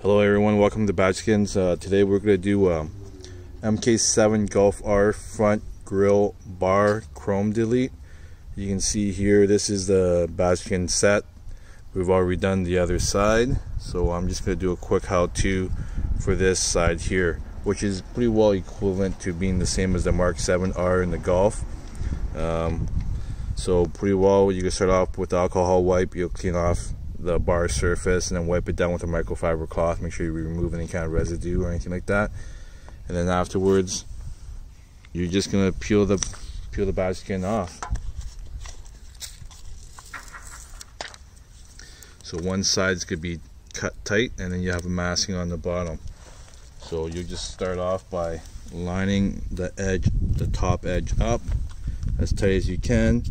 Hello everyone, welcome to Badgeskins. Uh, today we're going to do um, MK7 Golf R front grille bar chrome delete. You can see here this is the Badgeskin set. We've already done the other side, so I'm just going to do a quick how-to for this side here, which is pretty well equivalent to being the same as the Mark 7R in the Golf. Um, so pretty well, you can start off with the alcohol wipe, you'll clean off the bar surface and then wipe it down with a microfiber cloth. Make sure you remove any kind of residue or anything like that. And then afterwards, you're just gonna peel the peel the badge skin off. So one side's gonna be cut tight, and then you have a masking on the bottom. So you just start off by lining the edge, the top edge up as tight as you can,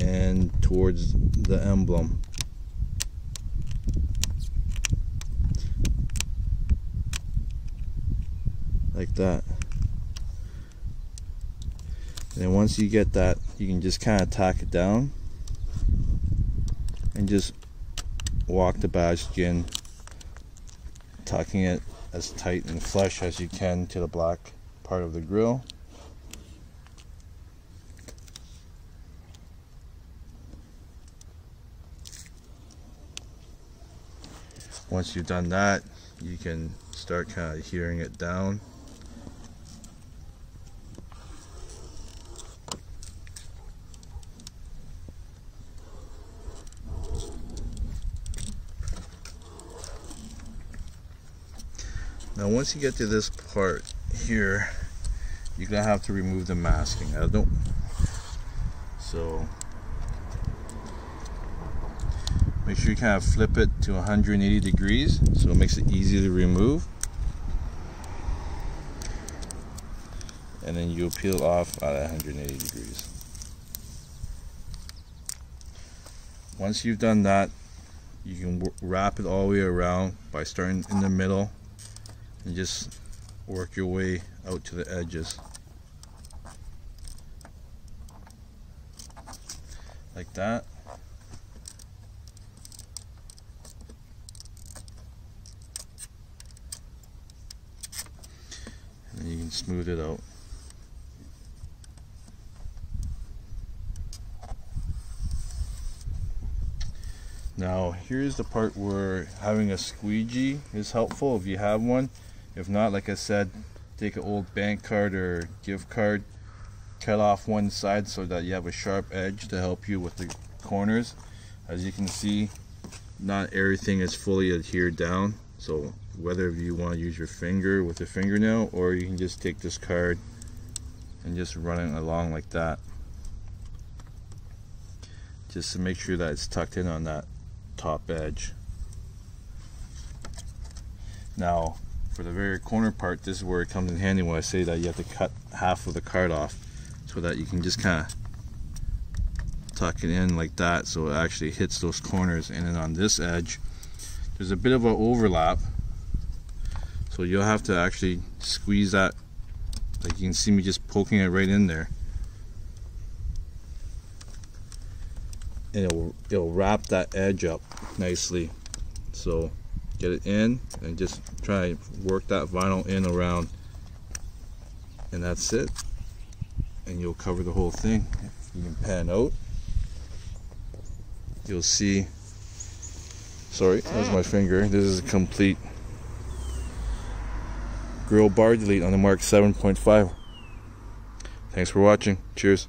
and towards the emblem. Like that. And then once you get that you can just kind of tack it down and just walk the badge skin tucking it as tight and flush as you can to the black part of the grill. Once you've done that you can start kind of hearing it down Now once you get to this part here, you're gonna have to remove the masking. I don't so make sure you kind of flip it to 180 degrees so it makes it easy to remove. And then you'll peel off at 180 degrees. Once you've done that, you can wrap it all the way around by starting in the middle and just work your way out to the edges. Like that. And then you can smooth it out. Now here's the part where having a squeegee is helpful if you have one. If not, like I said, take an old bank card or gift card, cut off one side so that you have a sharp edge to help you with the corners. As you can see, not everything is fully adhered down. So whether you want to use your finger with a fingernail or you can just take this card and just run it along like that. Just to make sure that it's tucked in on that top edge. Now, for the very corner part, this is where it comes in handy when I say that you have to cut half of the card off so that you can just kind of tuck it in like that so it actually hits those corners. And then on this edge there's a bit of an overlap. So you'll have to actually squeeze that like you can see me just poking it right in there. And it'll, it'll wrap that edge up nicely. So get it in and just try and work that vinyl in around and that's it. And you'll cover the whole thing. If you can pan out. You'll see sorry that was my finger. This is a complete grill bar delete on the mark 7.5 thanks for watching. Cheers